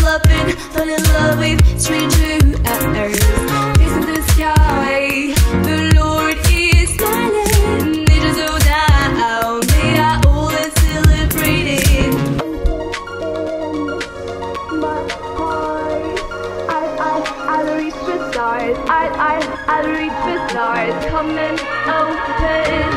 bluffing, fell in love with strangers. Face in the sky, the Lord is smiling. Nature so down, they are all celebrating. My heart, I, I, I reach for stars. I, I, I reach the stars. Come and open